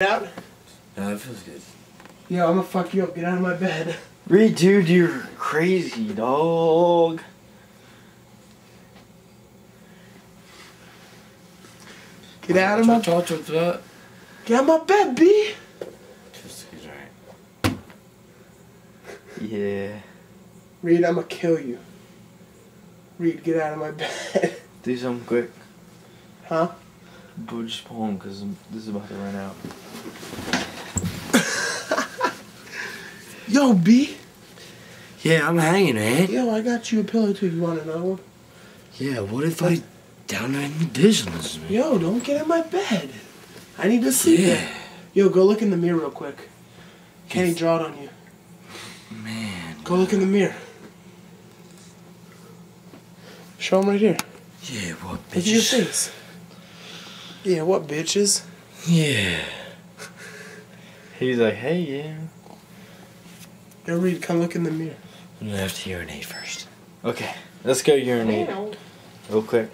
out? No, that feels good. Yo, I'm gonna fuck you up. Get out of my bed. Reed, dude, you're crazy, dog. Get out of my Chop, chop, chop. get out of my bed, B. Feels good, right? Yeah. Reed, I'm gonna kill you. Reed, get out of my bed. Do something quick. huh? But just pull because this is about to run out. Yo, B. Yeah, I'm hanging, man. Yo, I got you a pillow too. You want another one? Yeah, what if I down there in the business, man? Yo, don't get in my bed. I need to sleep. there. Yo, go look in the mirror real quick. Kenny draw it on you. Man. Go look in the mirror. Show him right here. Yeah, what Look at your face. Yeah, what bitches? Yeah. He's like, hey, yeah. Yo, Reed, come look in the mirror. I'm gonna have to urinate first. Okay, let's go urinate real quick.